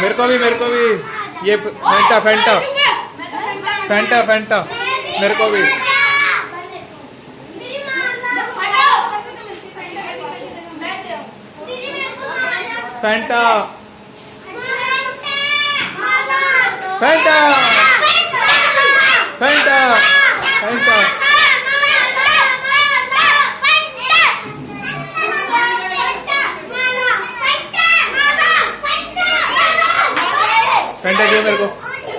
मेरे को भी, मेरे को भी। ये फेंटा फेंटा फेंटा फेंटा मेरे को भी। फेंटा फेंटा फेंटा फेंटा फेंटा दियो मेरे को